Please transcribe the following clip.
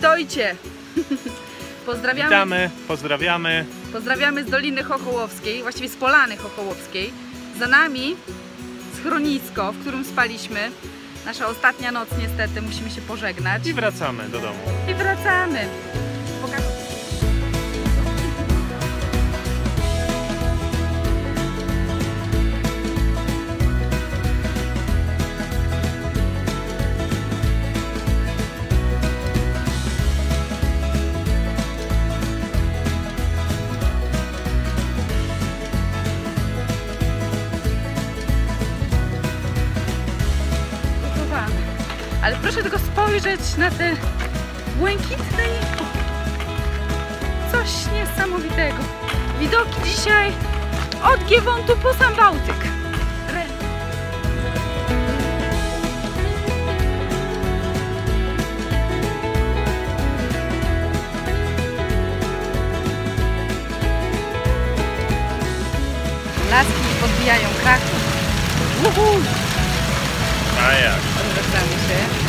Witajcie! Pozdrawiamy, Witamy, pozdrawiamy. pozdrawiamy z Doliny Chochołowskiej, właściwie z Polany Chochołowskiej. Za nami schronisko, w którym spaliśmy. Nasza ostatnia noc niestety, musimy się pożegnać. I wracamy do domu. I wracamy. Ale proszę tylko spojrzeć na te błękitne niebo. Coś niesamowitego. Widoki dzisiaj od Giewontu po sam Bałtyk. Laski podbijają kraki. Uhu! A jak? Odwracamy się.